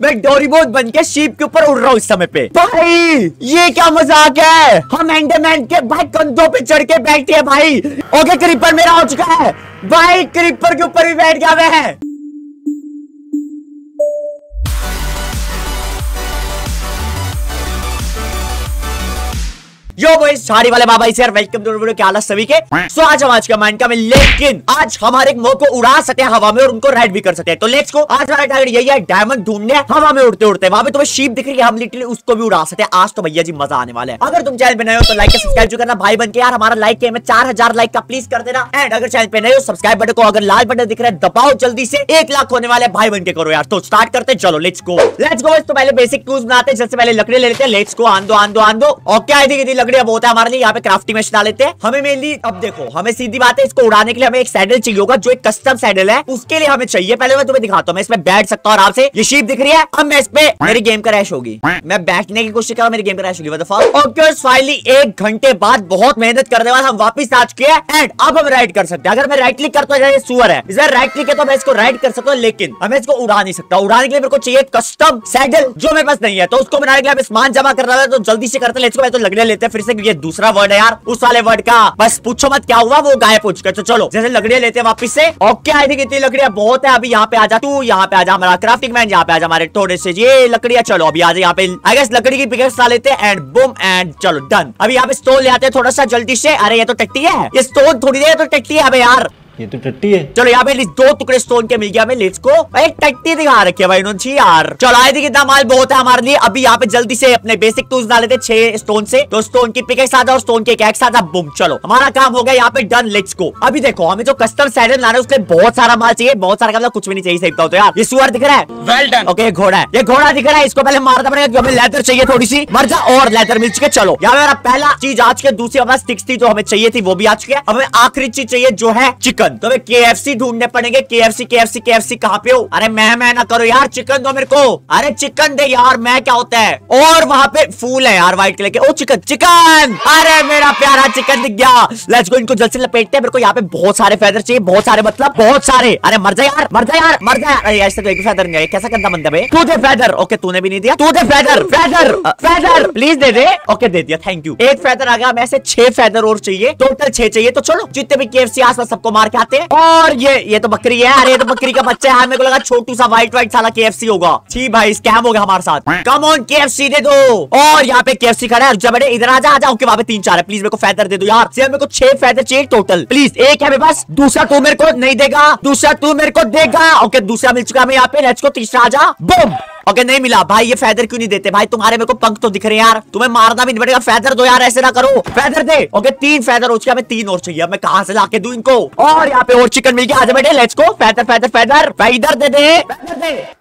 मैं डोरीबोट बन के शीप के ऊपर उड़ रहा हूँ इस समय पे। भाई, ये क्या मज़ाक है? हम एंडरमैन के भाई कंधों पे चढ़ के बैठे हैं भाई। ओके, क्रीपर मेरा हो चुका है। भाई, क्रीपर के ऊपर भी बैठ गया मैं। यो वो साड़ी वाले बाबा इसे वेलकम टू वीडियो क्या सभी के सो आज हम आज का माइंड का में लेकिन आज हमारे मो को उड़ा सकते हैं हवा में और उनको राइड भी कर सकते हैं तो लेट्स को आज हमारा टारगेट यही है डायमंड ढूँढने हवा में उड़ते उड़ते वहाँ पे तुम्हें शीप दिख रही है हम लिटरली उसको भी उड़ा सकते हैं आज तो भैया जी मज़ा आने वाला है अगर तुम चैनल पे नए हो तो लाइक सब्सक्राइब करना भाई बन के यार हमारा लाइक के में चार हज़ार लाइक का प्लीज़ कर देना एंड अगर चैनल पे नए हो सब्सक्राइब बटन को अगर लाल बटन दिख रहा है दबाओ जल्दी से एक लाख होने वाले भाई बन के करो यार तो स्टार्ट करते चलो लेट्स गो लेट्स गो तो पहले बेसिक टूल्स बनाते हैं सबसे पहले लकड़ी ले लेते हैं लेट्स गो आंदो आंदो आंदो और क्या है लकड़ी अब होता है हमारे लिए, यहाँ पे क्राफ्टिंग में डाल लेते हैं। हमें मेनली अब देखो, हमें सीधी बात है, इसको उड़ाने के लिए हमें एक सैडल चाहिए होगा, जो एक कस्टम सैडल है, उसके लिए हमें चाहिए। पहले मैं तुम्हें दिखाता हूँ, मैं इसमें बैठ सकता हूँ आराम से। ये शीप दिख रही है, अब मैं इस पे मेरी गेम क्रैश होगी। मैं बैठने की कोशिश करूँ मेरी गेम क्रैश होगी फाइनली एक घंटे बाद बहुत मेहनत करने बाद हम वापिस आ चुके हैं एंड अब हम राइड कर सकते हैं। अगर मैं राइट क्लिक करता हूँ सुअर है। राइट क्लिक है तो मैं इसको राइड कर सकता हूँ, लेकिन हमें इसको उड़ा नहीं सकता। उड़ाने के लिए मेरे को चाहिए कस्टम सैडल जो मेरे पास नहीं है। तो उसको बनाने के लिए सामान जमा करना है तो जल्दी से करते हैं तो लगने लेते हैं फिर से ये दूसरा वर्ड है यार, उस वाले वर्ड का। बस पूछो मत क्या हुआ वो गायब पूछ कर तो चलो, जैसे लकड़ियाँ लेते हैं वापस से। ओके आई थिंक इतनी लकड़ियाँ बहुत है। अभी यहाँ पे आ जा तू, यहाँ पे आ जा हमारा क्राफ्टिंग मैन यहाँ पे आ जा हमारे थोड़े से ये लकड़ियाँ। चलो, अभी आजा यहाँ पे। आई गेस लकड़ी की पिकेट ला लेते हैं एंड बुम एंड चलो डन अभी यहाँ पे स्टोन ले आते हैं थोड़ा सा, जल्दी से। अरे, ये तो टट्टी है। ये स्टोन थोड़ी देर तो टट्टी है। अभी यार ये तो टट्टी है। चलो यहाँ पे दो टुकड़े स्टोन के मिल गया हमें लेट्स को एक टट्टी दिखा रखे भाई उन्होंने यार। चलो आए थे कितना माल बहुत है हमारे लिए। अभी यहाँ पे जल्दी से अपने बेसिक टूल्स डाले थे छह स्टोन से। तो स्टोन की पिक साथ और स्टोन के एक साथ बुम चलो। हमारा काम हो गया यहाँ पे डन लेट्स को अभी देखो हमें जो कस्टम सैडल लाना है उसके बहुत सारा माल चाहिए बहुत सारा मतलब कुछ भी नहीं चाहिए सही तो यार। ये सुअर दिख रहा है? वेल डन ओके घोड़ा है। ये घोड़ा दिख रहा है इसको पहले मारना पड़ेगा हमें लेदर चाहिए थोड़ी सी मर जा और लेदर मिल चुके चलो। यहाँ मेरा पहला चीज़ आज के दूसरी हमारे स्टिक्स थी जो हमें चाहिए थी वो भी आ चुकी है। हमें आखिरी चीज़ चाहिए जो है चिकन तो हमें के केएफसी ढूँढने पड़ेंगे। केएफसी केएफसी केएफसी कहाँ पे हो? अरे मैं मैं ना करो यार चिकन दो मेरे को। अरे चिकन दे यार, मैं क्या होता है? और वहाँ पे फूल है यार व्हाइट कलर के। ओ चिकन चिकन अरे मेरा प्यारा चिकन दिख गया। लेट्स गो इनको जल्द से लपेटते हैं। मेरे को यहाँ पे बहुत सारे फेदर चाहिए, बहुत सारे मतलब बहुत सारे। अरे मर जा यार, मर जा यार, मर जा अरे ऐसे तो एक फेदर नहीं कैसा करता बंदा भाई? तू दे फेदर ओके तूने भी नहीं दिया। तू दे फेदर फेदर फेदर प्लीज़ दे दे। ओके दे दिया। थैंक यू एक फैदर आ गया ऐसे छह फेदर और चाहिए। टोटल छह चाहिए। तो चलो, जितने भी केएफसी आसपास सबको मार के आते हैं। और ये ये तो बकरी है, अरे तो बकरी का बच्चा है। मेरे को लगा छोटू सा व्हाइट व्हाइट साला केएफसी होगा। छी भाई स्कैम हो गया हमारे साथ। कम ऑन केएफसी दे दो। और यहाँ पे केएफसी खड़ा है जब बड़े इधर आ जा ओके, वहाँ पे तीन चार है। प्लीज़ मेरे को फैदर दे दो यार। सिर्फ़ मेरे को छह फैदर चाहिए टोटल प्लीज़ एक है मेरे पास। दूसरा तू मेरे को नहीं देगा। दूसरा तू मेरे को देगा। ओके, दूसरा मिल चुका है यहाँ पे। को तीसरा आ जा। ओके नहीं मिला भाई ये फैदर क्यों नहीं देते? भाई तुम्हारे मेरे को पंख तो दिख रहे हैं यार। तुम्हें मारना भी नहीं पड़ेगा। फैदर दो यार ऐसे ना करो। फैदर दे। ओके तीन फैदर हो चुका हमें तीन और चाहिए। मैं कहाँ से लाके दू इनको? और यहाँ पे और चिकन मिल गया। आज बेटे लेट्स को फैदर फैदर फैदर फैदर दे दे।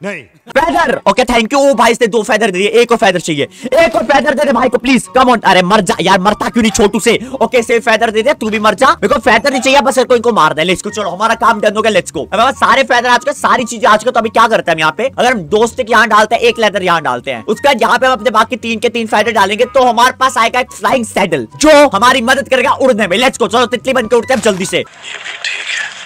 नहीं। फेदर ओके थैंक यू भाई इसने दो फेदर दिए। एक और फेदर चाहिए। एक और फेदर दे दे भाई को प्लीज़ कम ऑन अरे मर जा यार मरता क्यों नहीं छोटू से? ओके से फेदर दे दे। तू भी मर जा। मेरे को फेदर नहीं चाहिए बस को इनको मार दे। लेट्स को चलो हमारा काम डन हो गया। लेट्स को अब सारे फेदर आज के सारी चीज़ें आज के तो अभी क्या करते हैं यहाँ पे? अगर हम दोस्त के यहाँ डालते हैं, एक लेदर यहाँ डालते हैं। उसके बाद यहाँ पे हम अपने बाकी तीन के तीन फाइटर डालेंगे तो हमारे पास आएगा एक फ्लाइंग सैडल जो हमारी मदद करेगा उड़ने में। लेट्स को चलो, तितली बन के उठते हैं जल्दी से।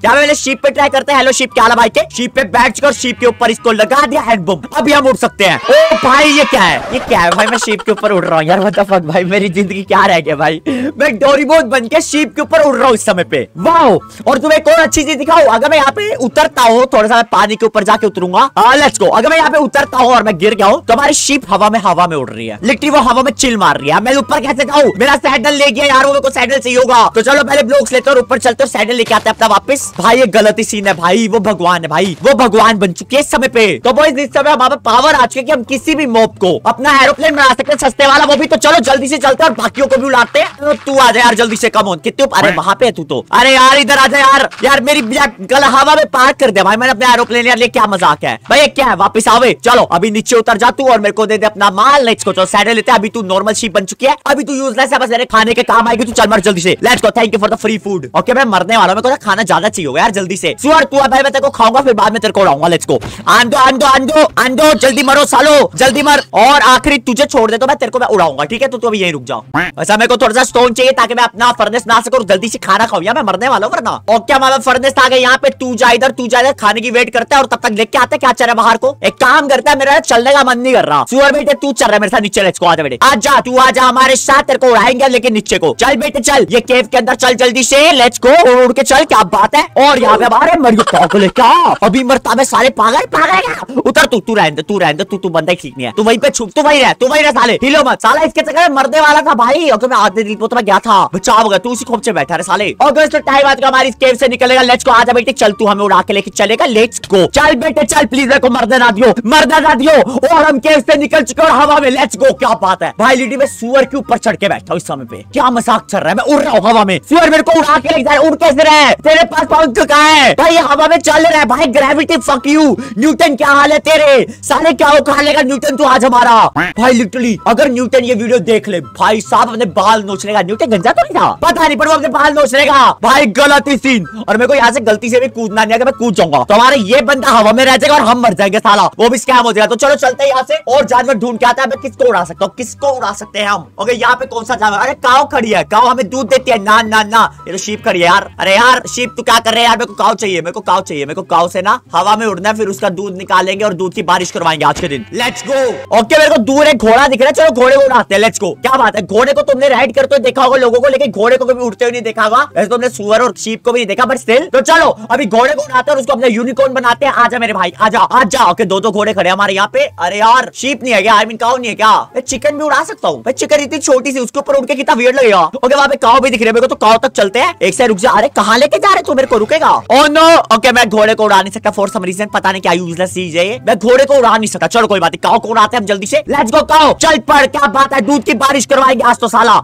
यहाँ पहले शीप पे ट्राई करते हैं। शीप क्या भाई के? शीप पे बैठ चुका शीप के ऊपर इसको लगा दिया हैंड बम अभी हम उड़ सकते हैं। ओ भाई, ये क्या है? ये क्या है भाई? मैं शिप के ऊपर उड़ रहा हूँ यार। मतलब फक भाई? मेरी ज़िंदगी क्या रह गया भाई? मैं डोरीबोट बन के शिप के ऊपर उड़ रहा हूँ इस समय पे। वाह और तुम्हें कौन अच्छी चीज़ दिखाऊ? अगर मैं यहाँ पे उतरता हूँ, थोड़ा सा पानी के ऊपर जाके उतरूँगा। लेट्स गो अगर मैं यहाँ पे उतरता हूँ और मैं गिर गया हूँ तो हमारी शीप हवा में हवा में उड़ रही है। लिट्टी वो हवा में चिल मार रही है। मैं ऊपर कैसे जाऊँ? मेरा सैडल ले गया यार, वो मेरे को सैडल चाहिए होगा। तो चलो पहले ब्लॉक्स लेते और ऊपर चलते सैडल लेके आते अपना वापस। भाई ये गलती सीन है भाई वो भगवान है भाई वो भगवान बन चुके हैं समय पे। तो बॉयज़ इस समय हमारे पावर आ चुके कि हम किसी भी मोब को अपना एरोप्लेन बना सकते हैं सस्ते वाला वो भी तो चलो जल्दी से चलते और बाकियों को भी उड़ाते हैं। तो तू आ जा यार जल्दी से कम हो कितने अरे वहाँ पे तू तो। अरे यार इधर आ जा यार। यार मेरी गला हवा में पार्क कर दे भाई मैंने अपने एरोप्लेन यार ले क्या मज़ाक है? भाई क्या है? वापिस आवे। चलो अभी नीचे उतर जा तू और मेरे को दे दे अपना माल। नेक्स्ट को चलो सैडल लेते अभी तू नॉर्मल शीप बन चुकी है। अभी तू यूजलेस है बस मेरे खाने के काम आएगी तू चल मर जल्दी से। Let's go thank you for the free food okay मैं मरने वाला हूँ मेरे को खाना ज़्यादा चाहिए। होगा यार, जल्दी से। सुअर, तू भाई मैं तेरे को खाऊँगा, फिर बाद में तेरे को उड़ाऊँगा। लेट्स को आंदो आंदो आंदो आंदो, जल्दी मरो सालो, जल्दी मर। और आखिरी तुझे छोड़ दे तो मैं तेरे को मैं उड़ाऊँगा, ठीक है? तो तू अभी यही रुक जाओ। वैसा मेरे को थोड़ा सा स्टोन चाहिए ताकि मैं अपना फर्नेस बना सकूँ जल्दी से खाना खाऊं। मैं मरने वाला हूँ वरना। और क्या मैं फर्नेस आ गए यहाँ पे तू जा इधर, तू जा इधर। खाने की वेट करता है और तब तक लेके आते क्या चल रहा बाहर को? एक काम करता है, मेरा चलने का मन नहीं कर रहा। सुअर बेटे, तू चल रहा है मेरे साथ नीचे। लेट्स को आ जा बेटे। आ जा, तू आ जा, हमारे साथ तेरे को उड़ाएँगे, लेकिन नीचे को। चल बेटे, चल। ये केव के अंदर चल जल्दी से। लेट्स को उड़ के चल, क्या बात है? और यहाँ पे बाहर मर पागल है क्या अभी मरता मैं सारे पागल पागल क्या? उतर तू तू रहने तू रहने तू तू बंदा ठीक नहीं है। तू वहीं पे छुप, तू वहीं रह, तू वहीं रह साले। हिलो मत। साला इसके चक्कर में मरने वाला था भाई। अगर मैं आधे दिल मैं गया था, बचाव गया तू उसी खोप से बैठा रहे साले। अगर तो टाइम आज हमारी इस केव से निकलेगा लेट्स को जा बेटे, चल तू हमें उड़ा के लेके चलेगा। लेट्स गो चल बेटे, चल प्लीज़ मेरे को मरने ना दियो, मरने ना दियो। और हम केव से निकल चुके और हवा में। लेट्स गो क्या बात है। भाई लिटी में सुअर के ऊपर चढ़ के बैठा हूँ इस समय पे। क्या मज़ाक चल रहा है? मैं उड़ रहा हूँ हवा में। सुअर मेरे को उड़ा के ले जाए, उड़ कैसे रहे? तेरे पास पंख कहा है। भाई, हवा में चल रहा है। भाई ग्रेविटी फक यू न्यूटन क्या हाल है तेरे? साले, क्या कहा लेगा न्यूटन तू आज हमारा? भाई लिटरली अगर न्यूटन ये वीडियो देख ले, भाई साहब, अपने बाल नोच लेगा। न्यूटन गंजा तो नहीं था? पता नहीं, पर वो अपने बाल नोच लेगा। भाई, गलत ही सीन और मेरे को यहाँ से गलती से भी कूदना नहीं आगे मैं कूद जाऊँगा। तो ये बंदा हवा में रह जाएगा और हम मर जाएँगे, साला। वो भी स्कैम हो जाएगा। तो चलो, चलते हैं यहाँ से। और जानवर ढूंढ के आता है, मैं किसको उड़ा सकता हूँ? किसको उड़ा सकते हैं हम? ओके यहाँ पे कौन सा जानवर? अरे, काव खड़ी है। काव हमें दूध देती है। ना ना ना। ये तो शीप खड़ी है यार। अरे यार शीप तू क्या कर रहे हैं यार, मेरे को काव चाहिए, मेरे को काव चाहिए, मेरे को काव से ना हवा में उड़ना है, फिर उसका दूध निकालेंगे और दूध की बारिश करवाएँगे आज के दिन। लेट्स गो ओके मेरे को दूर एक घोड़ा दिख रहा है, चलो घोड़े को उड़ाते हैं लेट्स गो क्या बात है? घोड़े को तुमने राइड करते देखा होगा लोगों को, लेकिन घोड़े को कभी उड़ते हुए नहीं देखा होगा। वैसे तुमने सुअर और शीप को भी देखा बट स्टिल तो चलो, अभी घोड़े को उड़ाते हैं और उसको अपने यूनिकॉर्न बनाते हैं। आजा मेरे भाई, आजा आजा। ओके दो दो घोड़े खड़े हमारे यहाँ पे। अरे यार शीप नहीं है क्या? आई मीन काउ नहीं है क्या? मैं चिकन भी उड़ा सकता हूँ। चिकन इतनी छोटी सी, उसके ऊपर उड़ के कितना वेट लगेगा। ओके वहाँ पे काउ भी दिख रहे मेरे को तो काउ तक चलते हैं। एक से रुक जा। अरे कहाँ लेके जा रहे तू मेरे को? रुकेगा? ओ नो ओके मैं घोड़े को उड़ा नहीं सकता। फॉर सम रीजन पता नहीं क्या यूजलेस चीज़ है मैं घोड़े को उड़ा नहीं सकता। चलो, कोई बात नहीं। को उड़ाते हम जल्दी से? लेट्स गो चल पड़ क्या बात है? दूध की बारिश करवाएँगे आज तो साला।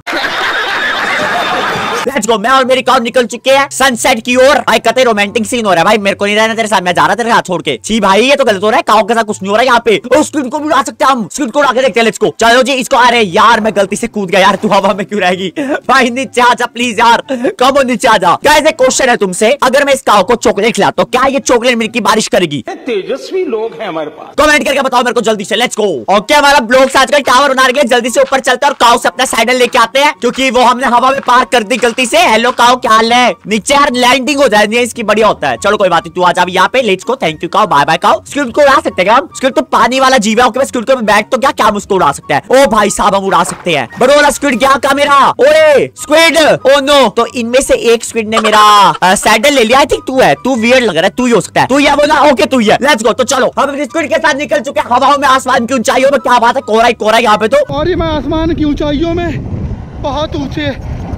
लेट्स गो मैं और मेरी काउ निकल चुके हैं। सनसेट की ओर। भाई कते रोमांटिक सीन हो रहा है। भाई मेरे को नहीं रहना तेरे साथ मैं जा रहा तेरे हाथ छोड़ के। छी भाई ये तो गलत हो रहा है। काउ के साथ कुछ नहीं हो रहा है यहाँ पे। उस स्क्रीन को भी उड़ा सकते हैं हम। स्क्रीन को के देखते हैं लेट्स गो चलो जी इसको अरे यार मैं गलती से कूद गया यार। तू हवा में क्यों रहेगी? भाई नीचे आ जा प्लीज़ यार। कम नीचे आ जा। क्या ऐसे क्वेश्चन है तुमसे। अगर मैं इस काउ को चॉकलेट खिला तो क्या ये चॉकलेट मिल्क की बारिश करेगी? तेजस्वी लोग हैं हमारे पास। कमेंट करके बताओ मेरे को जल्दी से लेट्स गो ओके हमारा ब्लॉग आजकल टावर बना रहे जल्दी से ऊपर चलते हैं और काउ से अपना साइडल लेके आते हैं क्योंकि वो हमने हवा में पार्क कर दी गलती से। हेलो काउ क्या हाल है? नीचे यार लैंडिंग हो जाए इसकी बढ़िया होता है। चलो, कोई बात नहीं, तू आ जा यहाँ पे लेट्स को thank you cow bye bye cow script को उड़ा सकते हैं हम? स्क्रिप्ट तो पानी वाला जीव है ओके स्क्रिप्ट को बैठ तो क्या क्या मुझको उड़ा सकता है? ओ भाई साहब, हम उड़ा सकते हैं। बड़ो वाला स्क्विड क्या का मेरा? ओए स्क्विड ओ नो तो इनमें से एक स्क्विड ने मेरा सैडल ले लिया। आई थिंक तू है, तू वियर्ड लग रहा है, तू ही हो सकता है। तू या बोला ओके तू ही है। लेट्स गो तो चलो, हम स्क्विड के साथ निकल चुके हैं। हवाओं में, आसमान की ऊंचाइयों में। क्या बात है कोरा ही कोरा यहाँ पे तो। और ये मैं आसमान की ऊंचाइयों में बहुत ऊँचे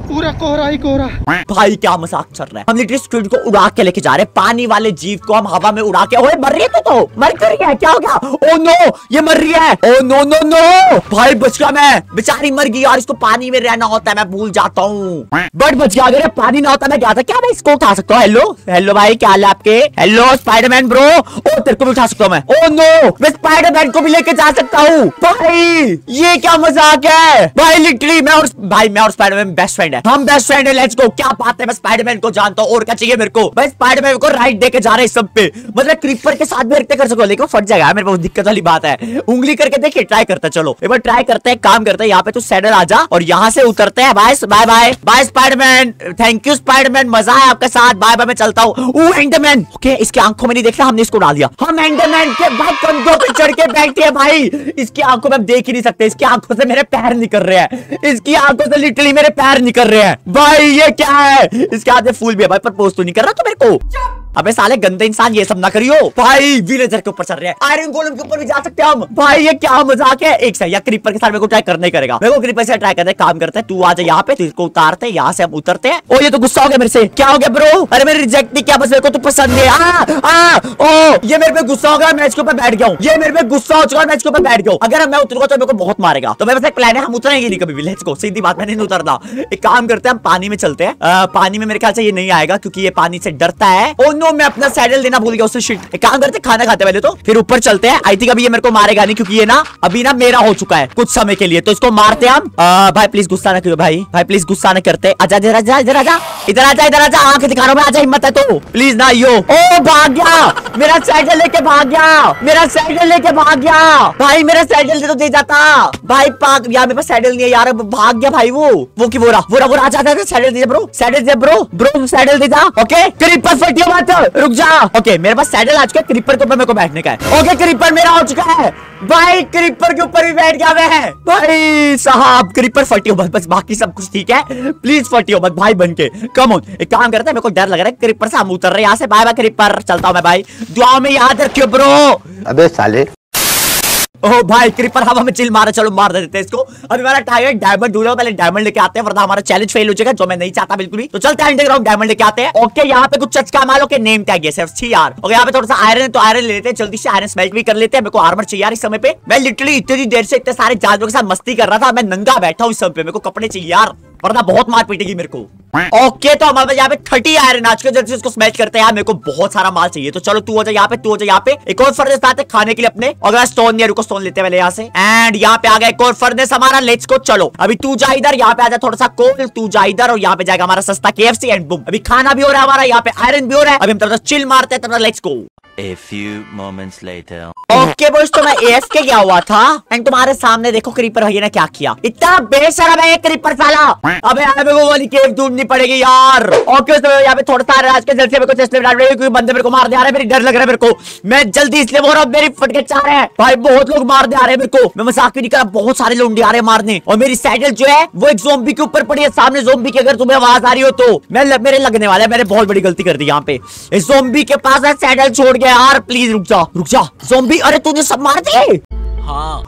पूरा कोहरा ही कोहरा। भाई, क्या मज़ाक चल रहा है? हम लिटरी स्क्विड को उड़ा के लेके जा रहे हैं। पानी वाले जीव को हम हवा में उड़ा के ओए, मर रही है तू तो? मर कर रही है? क्या हो गया? Oh no! ये मर रही है। Oh no no no! भाई, बच गया मैं। बेचारी मर गई यार, इसको पानी में रहना होता है, मैं भूल जाता हूँ। बट बच गया, अगर पानी ना होता, मैं क्या था? क्या मैं इसको उठा सकता हूँ? हेलो हेलो भाई, क्या हाल है आपके? हेलो स्पाइडरमैन ब्रो ओ तेरे को भी उठा सकता हूँ मैं। Oh no! मैं स्पाइडरमैन को भी लेके जा सकता हूँ। भाई, ये क्या मज़ाक है? भाई लिटरली मैं और भाई, मैं और स्पाइडरमैन बेस्ट फ्रेंड है। हम बेस्ट फ्रेंड है लेट्स गो क्या बात है, मैं स्पाइडरमैन को जानता हूँ, और क्या चाहिए मेरे को? भाई स्पाइडरमैन को राइट दे के जा रहे हैं सब पे। मतलब क्रीपर के साथ भी रखते कर सको, लेकिन फट जाएगा। मेरे पास दिक्कत वाली बात है। उंगली करके देखिए ट्राई करते चलो। एक बार ट्राई करते हैं, काम करते हैं। यहाँ पे तो सैडल आ जा, और यहाँ से उतरते हैं। Bye bye bye bye Spiderman thank you Spiderman मज़ा है आपके साथ। बाय बाय मैं चलता हूँ। एंडरमैन ओके इसकी आँखों में नहीं देख रहा हमने इसको डाल दिया। हम एंडरमैन के भाई कंधों पे चढ़ के बैठे हैं भाई। इसकी आँखों में देख ही नहीं सकते। इसकी आँखों से मेरे पैर निकल रहे हैं। इसकी आँखों से लिटरली मेरे पैर निकल रहे हैं। भाई, ये क्या है? इसके हाथ में फूल भी है भाई प्रपोज तो नहीं कर रहा तो मेरे को। अबे साले गंदे इंसान ये सब ना करियो। भाई विलेजर के ऊपर चल रहे हैं। आयरन गोलम के ऊपर भी जा सकते हैं हम। भाई ये क्या मज़ाक है? एक से या क्रीपर के साथ मेरे को ट्राई करना ही करेगा। मेरे को क्रीपर से ट्राई करते काम करते हैं। तू आ जा यहाँ पे इसको उतारते हैं यहाँ से हम उतरते हैं। ओ ये तो गुस्सा हो गया मेरे से। क्या हो गया ब्रो अरे मेरे रिजेक्ट नहीं किया बस मेरे को तो पसंद है। आ, आ, ओ ये मेरे पे गुस्सा हो गया मैं इसके ऊपर बैठ गया हूँ। ये मेरे पे गुस्सा हो चुका है मैं इसके ऊपर बैठ गया अगर मैं उतरूँगा तो मेरे को बहुत मारेगा। तो मेरे पास एक प्लान है हम उतरेंगे नहीं कभी विलेज को सीधी बात मैंने नहीं उतरना। एक काम करते हैं हम पानी में चलते हैं। पानी में मेरे ख्याल से ये नहीं आएगा क्योंकि ये पानी से डरता है। ओ नो, मैं अपना सैडल देना भूल गया, उससे शिट काम करते, खाना खाते पहले तो फिर ऊपर चलते हैं। आई थिंक अभी ये मेरे को मारेगा नहीं, क्योंकि ये ना, अभी ना मेरा हो चुका है, कुछ समय के लिए। तो इसको मारते हम। भाई प्लीज़ गुस्सा ना करो भाई। भाई प्लीज़ गुस्सा ना करते। आजा, इधर आजा इधर आजा। इधर आजा इधर आजा। आँख दिखा रहा हूँ आजा, हिम्मत है तो। प्लीज़ ना, यो। ओ, भाग गया। मेरा साइकिल लेके भाग गया। मेरा साइकिल लेके भाग गया। भाई, मेरा साइकिल दे तो दे जाता। भाई, पाग, यार, मेरे पास साइकिल नहीं है यार। भाग गया भाई वो। वो की वो रहा वो रहा वो रहा। आजा आजा साइकिल दे ब्रो। साइकिल दे ब्रो। ब्रो साइकिल दे जा ओके क्रीपर फटियो मत रुक जा। ओके मेरे पास सैडल आ चुका है क्रीपर के ऊपर मेरे को बैठने का है। ओके क्रीपर मेरा हो चुका है। भाई क्रीपर के ऊपर भी बैठ गया मैं। भाई साहब क्रीपर फटी हो, बस बस, बाकी सब कुछ ठीक है। प्लीज़ फटी हो, बस, भाई बन के। कम ऑन एक काम करता है, मेरे को डर लग रहा है क्रीपर से हम उतर रहे हैं, यहाँ से। बाय बाय क्रीपर चलता हूँ मैं, भाई। दुआ में याद रखियो ब्रो अबे साले। ओह भाई क्रीपर हवा में चिल मारा, चलो मार देते हैं इसको। अभी हमारा टाइगर डायमंड ढूंढो, पहले डायमंड लेके आते हैं, वरना हमारा चैलेंज फेल हो जाएगा, जो मैं नहीं चाहता बिल्कुल भी। तो चलते हैं अंडरग्राउंड डायमंड लेके आते हैं। ओके यहाँ पे कुछ चचका मालो के नेम टैग है सिर्फ़ यार। ओके यहाँ पे थोड़ा सा आयरन है तो आयरन ले लेते हैं, जल्दी से आयरन स्मेल्ट भी कर लेते हैं। मेरे को आर्मर चाहिए यार इस समय पे। मैं लिटरली इतनी देर से इतने सारे जानवरों के साथ मस्ती कर रहा था, मैं नंगा बैठा हूँ इस समय पे, मेरे को कपड़े चाहिए यार। वरना बहुत मार पीटेगी मेरे को। ओके तो हमारे पास यहाँ पे थर्टी आयरन आज के जल्दी से इसको स्मेच करते हैं मेरे को बहुत सारा माल चाहिए। तो चलो तू हो जाए यहाँ पे, तू हो जाए यहाँ पे। एक और फर्नेस आते खाने के लिए अपने। अगर स्टोन नहीं रुको स्टोन लेते पहले यहाँ से। एंड यहाँ पे आ गया एक और फर्नेस हमारा लेट्स को चलो। अभी तू जा इधर, यहाँ पे आ जा थोड़ा सा कोल तू जा इधर और यहाँ पे जाएगा हमारा सस्ता केएफसी एंड बुम अभी खाना भी हो रहा है हमारा, यहाँ पे आयरन भी हो रहा है। अभी हम थोड़ा चिल मारते हैं let's go A few moments later. Okay boys तो मैं एफ़ के गया हुआ था। एंड तुम्हारे सामने देखो क्रीपर भैया ने क्या किया? इतना बेशरम है क्रीपर साला। अबे यहाँ पे वो वाली केव ढूंढनी पड़ेगी यार। ओके तो यहाँ पे थोड़ा सा आज के जल्दी मेरे को चेस्ट डाल रही क्योंकि बंदे मेरे को मार दे आ रहे हैं, मेरी डर लग रहा है मेरे को। मैं जल्दी इसलिए बोल रहा हूँ मेरी फटके चाह रहे हैं। भाई, बहुत लोग मार दे आ रहे हैं मेरे को। मैं मज़ाक भी नहीं कर रहा, बहुत सारे लोग आ रहे हैं मारने। और मेरी सैडल जो है, वो एक जोम्बी के ऊपर पड़ी है। सामने जोम्बी की अगर तुम्हें आवाज़ आ रही हो तो। मैं मेरे लगने वाला मैंने बहुत बड़ी गलती कर दी यहाँ पे। इस जोम्बी के पास है सैडल छोड़ गया यार प्लीज़ रुक जा रुक जा। जोम्बी अरे तूने सब मार दिए? हाँ।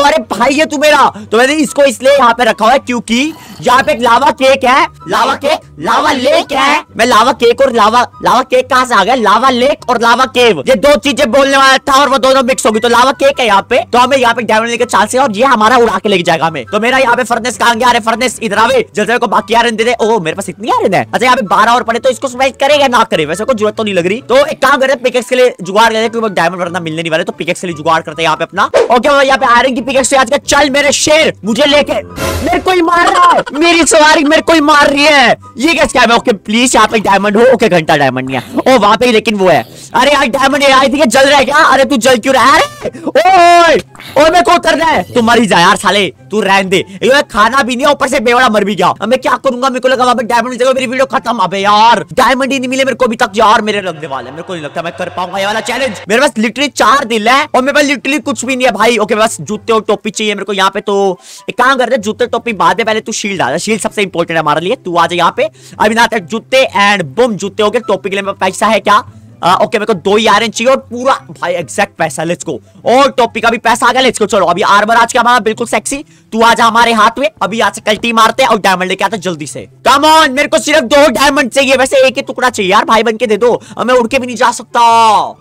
अरे भाई है तू मेरा। तो मैंने इसको इसलिए यहाँ पे रखा हुआ है क्योंकि यहाँ पे एक लावा केक है। लावा केक लावा लेक है। मैं लावा केक और लावा लावा केक कहाँ से आ गया? लावा लेक और लावा केव ये दो चीज़ें बोलने वाला था और वो दोनों मिक्स होगी। तो लावा केक है यहाँ पे। तो हमें यहाँ पे डायमंड लेके चांस है और ये हमारा उड़ा के लेके जाएगा हमें। तो मेरा यहाँ पे फर्नेस कहाँ गया? अरे फर्नेस इधर आवे जल्दी को बाकी आयरन दे दे। ओ मेरे पास इतनी आयरन है। अच्छा यहाँ पे बारह और पड़े तो इसको करेगा? ना करे। वैसे कोई ज़रूरत तो नहीं लग रही। तो एक काम करते पिकेक्स के लिए जुगाड़ ले क्योंकि डायमंड वरना मिलने नहीं वाले। तो पिकेक्स लिए जुगाड़ करते हैं यहाँ पे अपना। ओके यहाँ पे आयरन की पिकेक्स आज का चल मेरे शेर, मुझे लेके, मेरे कोई मार रहा है, मेरी सवारी मेरे को ही मार रही है। ये क्या स्कैम है? ओके प्लीज़ यहाँ पे डायमंड हो, ओके, घंटा डायमंड नहीं है। ओ, वहाँ पे लेकिन वो है। अरे यार डायमंड आई थी जल रहा है क्या? अरे तू जल क्यों रहा है? अरे, ओए ओए मेरे को उतरना है? तू मर जा यार, साले, तू रहन दे। ये खाना भी नहीं ऊपर से बेवड़ा मर भी गया। मैं क्या करूँगा? मेरे को लगा वहाँ डायमंड मेरी वीडियो खत्म। अबे यार डायमंड ही नहीं मिले मेरे को अभी तक, यार, मेरे लगने वाले मेरे को नहीं लगता, मैं कर पाऊँगा ये वाला चैलेंज मेरे पास लिटरली चार दिल है, और मेरे पास लिटरली कुछ भी नहीं है भाई। ओके बस जूते और टोपी चाहिए मेरे को यहाँ पे तो एक काम करते हैं, जूते टोपी बाद में पहले तू शील्ड आ शील्ड सबसे इंपॉर्टेंट है हमारे लिए। तू आ यहाँ पे। अभी ना जूते एंड बुम जूते हो गए, टोपी के लिए पैसा है क्या? आ, ओके मेरे को दो ही आयरन चाहिए और पूरा भाई एग्जैक्ट पैसा लेट्स गो और टॉपिक का भी पैसा आ गया लेट्स गो चलो अभी आर्मर आज का हमारा बिल्कुल सेक्सी तू आज हमारे हाथ में अभी आज से कल्टी मारते हैं और डायमंड लेके आता जल्दी से। कम ऑन मेरे को सिर्फ़ दो डायमंड चाहिए वैसे एक ही टुकड़ा चाहिए यार भाई बन के दे। दो मैं उड़ के भी नहीं जा सकता।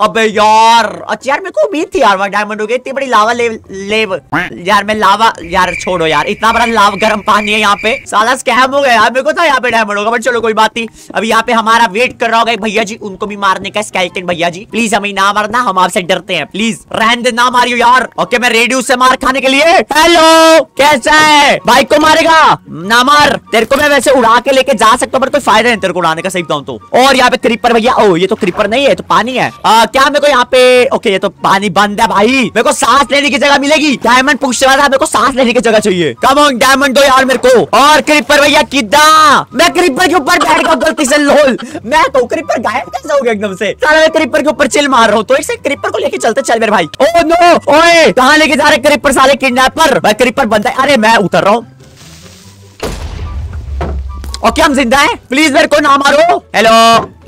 अब यार अच्छा यार मेरे को उम्मीद थी यार डायमंड हो गई इतनी बड़ी लावा लेव लेव यार मैं लावा यार छोड़ो यार इतना बड़ा लाव गर्म पानी है यहाँ पे। साला स्कैम हो गया यार मेरे को था यहाँ पे डायमंड होगा बट चलो कोई बात नहीं। अभी यहाँ पे हमारा वेट कर रहा होगा भैया जी उनको भी मारने का स्केल्टन भैया जी। प्लीज़ हमें ना मारना हम आपसे डरते हैं। प्लीज़ रहन दे ना मारियो यार। ओके मैं रेडियो से मार खाने के लिए। हेलो कैसा है? भाई को मारेगा? ना मार। तेरे को मैं वैसे उड़ा के लेके जा सकता हूँ पर कोई फ़ायदा नहीं तेरे को उड़ाने का सही बताऊँ तो। और यहाँ पे क्रीपर भैया ओ ये तो क्रीपर नहीं है तो पानी है। आ, क्या मेरे को यहाँ पे ओके ये तो पानी बंद है भाई। मेरे को सांस लेने की जगह मिलेगी। डायमंड पूछने वाला था मेरे को सांस लेने की जगह चाहिए। कम ऑन डायमंड दो यार मेरे को। और क्रीपर भैया किदा? मैं क्रीपर के ऊपर बैठ गया गलती से लोल मैं तो क्रीपर गायब कैसे हो गया एकदम से? साला मैं क्रीपर के ऊपर चिल मार रहा हूँ तो एक से क्रीपर को लेके चलते चल मेरे भाई। ओ नो ओए! कहाँ लेके जा रहे क्रीपर साले किडनैपर मैं क्रीपर बनता है। अरे मैं उतर रहा हूँ। ओके हम ज़िंदा हैं? प्लीज़ मेरे को ना मारो। हेलो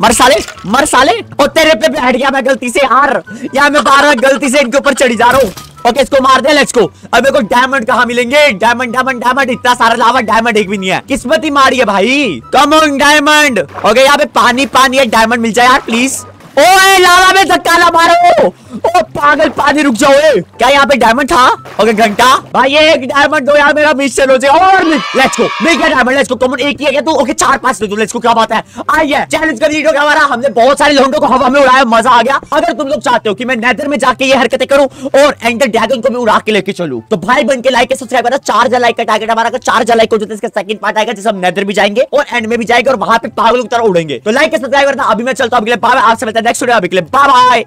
मर साले मर साले। और तेरे पे बैठ गया मैं गलती से, यार। यहाँ मैं बार बार गलती से इनके ऊपर चढ़ी जा रहा हूँ। ओके इसको मार दे लेट्स को अब को डायमंड कहाँ मिलेंगे? डायमंड डायमंड डायमंड इतना सारा लावा डायमंड एक भी नहीं है। किस्मत ही मारी है भाई। कम ऑन डायमंड ओके यहाँ पे पानी पानी है डायमंड मिल जाए यार प्लीज़ ओए लावा में धक्का ना मारो। ओ पागल पानी रुक जाओ, ए। क्या यहाँ पे डायमंड था? ओके, घंटा। भाई, ये एक डायमंड दो, यार, मेरा मिशन हो जाए। और लेट्स गो मिल गया डायमंड लेट्स गो कॉमन एक ही है क्या तू? ओके, चार पाँच दे दो लेट्स गो क्या बात है? आइए चैलेंज कर लीजिए हमारा हमने बहुत सारे लोगों को हवा में उड़ाया, मज़ा आ गया। अगर तुम लोग चाहते हो कि मैं नेदर में जाके ये हरकतें करूँ और एंडर ड्रैगन को भी उड़ा के लेके चलूँ तो भाई बन के लाइक के सब्सक्राइब करना। चार हज़ार का टारगेट हमारा चार हज़ार हो जाता है इसका सेकंड पार्ट आएगा जिसे हम नेदर भी जाएँगे और एंड में भी जाएँगे और वहाँ पे पागलों की तरह उड़ेंगे। तो लाइक के सब्सक्राइब करना। अभी मैं चलता हूँ के बाय बाय आपसे है। नेक्स्ट वीडियो अभी के लिए बाय बाय